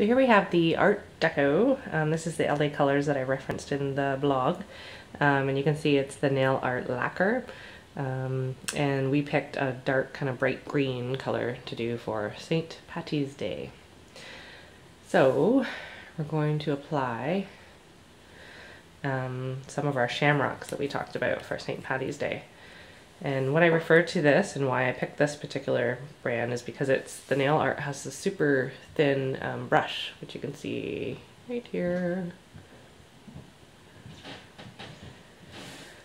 So here we have the Art Deco. Um, this is the LA colors that I referenced in the blog. Um, and you can see it's the nail art lacquer. Um, and we picked a dark kind of bright green color to do for St. Patty's Day. So we're going to apply um, some of our shamrocks that we talked about for St. Patty's Day. And what I refer to this and why I picked this particular brand is because it's the nail art has a super thin um, brush, which you can see right here.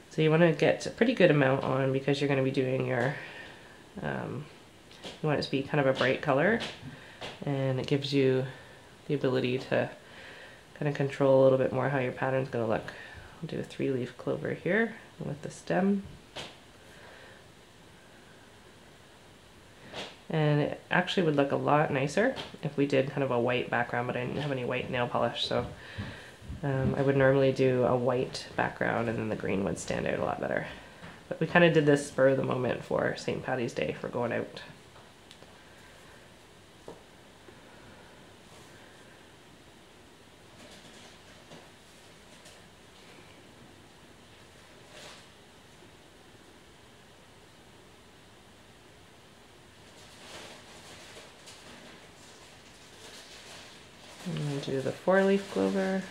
So you want to get a pretty good amount on because you're going to be doing your, um, you want it to be kind of a bright color and it gives you the ability to kind of control a little bit more how your pattern's going to look. I'll do a three leaf clover here with the stem. And it actually would look a lot nicer if we did kind of a white background, but I didn't have any white nail polish, so um, I would normally do a white background and then the green would stand out a lot better. But we kind of did this spur of the moment for St. Patty's Day for going out. Do the four leaf clover.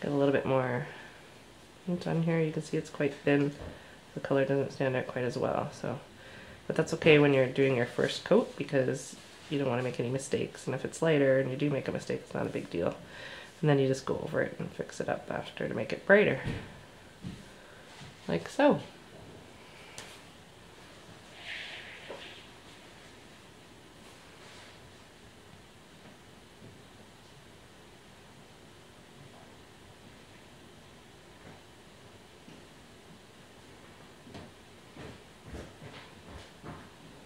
Get a little bit more paint on here. You can see it's quite thin. The color doesn't stand out quite as well. So, But that's okay when you're doing your first coat because you don't want to make any mistakes. And if it's lighter and you do make a mistake, it's not a big deal. And then you just go over it and fix it up after to make it brighter. Like so.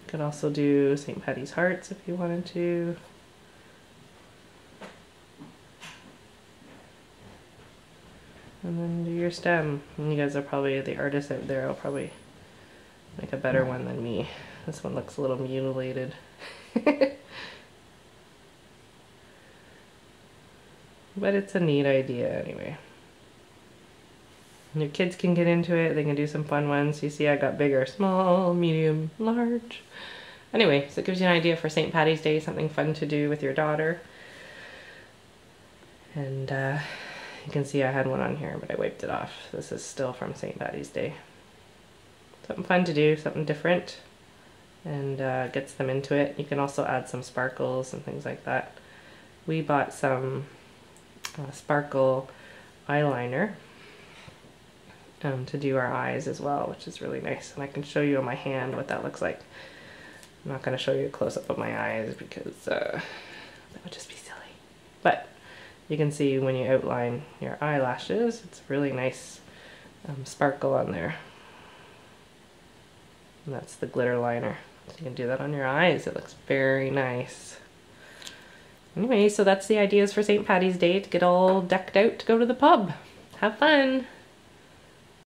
Could also do St. Patty's hearts if you wanted to. And then do your stem. And you guys are probably the artists out there. I'll probably make a better one than me. This one looks a little mutilated. but it's a neat idea anyway. Your kids can get into it. They can do some fun ones. You see I got bigger, small, medium, large. Anyway, so it gives you an idea for St. Patty's Day, something fun to do with your daughter. And uh, you can see I had one on here, but I wiped it off. This is still from St. Patty's Day. Something fun to do, something different, and uh, gets them into it. You can also add some sparkles and things like that. We bought some uh, sparkle eyeliner um, to do our eyes as well, which is really nice. And I can show you on my hand what that looks like. I'm not going to show you a close-up of my eyes because uh, that would just be silly. But you can see when you outline your eyelashes, it's a really nice um, sparkle on there. And that's the glitter liner. So you can do that on your eyes. It looks very nice. Anyway, so that's the ideas for St. Patty's Day to get all decked out to go to the pub. Have fun!